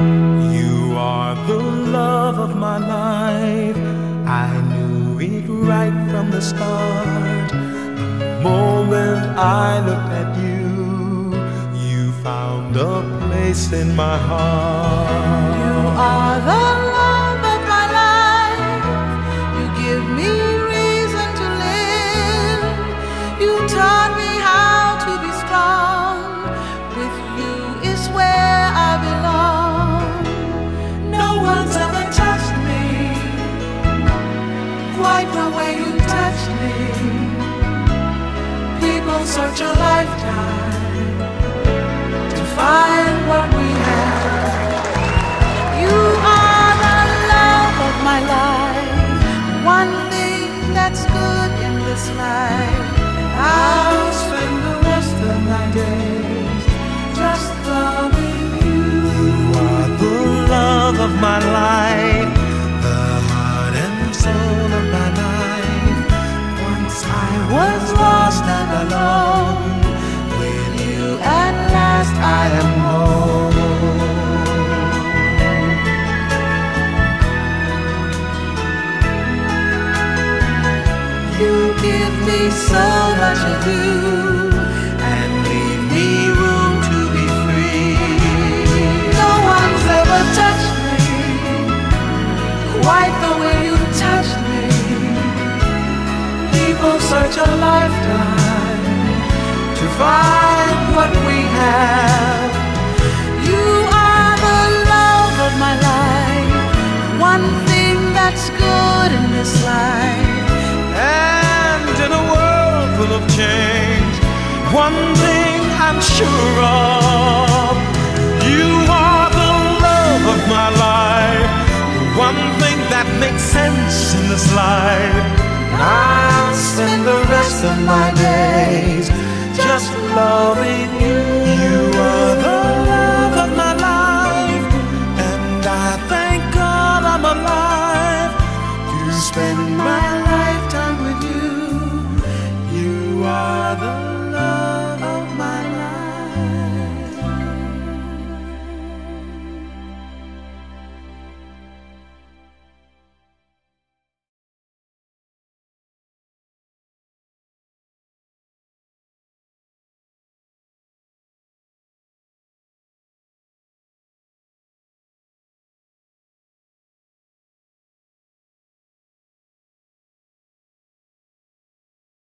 You are the love of my life. I knew it right from the start. The moment I looked at you, you found a place in my heart. You are the love of my life. You give me Search a lifetime to find what we have. You are the love of my life, one thing that's good in this life. I'll spend the rest of my days just loving you. You are the love of my life, the heart and soul of my life. Once I was lost alone, with you at last I am home. You give me so much of you and leave me room to be free. No one's ever touched me quite the way you touched me. People search a lifetime find what we have. You are the love of my life, one thing that's good in this life. And in a world full of change, one thing I'm sure of you are the love of my life, one thing that makes sense in this life. another.